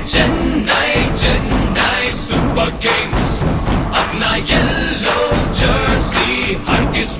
Chennai, Chennai Super Kings अपना yellow jersey हर किस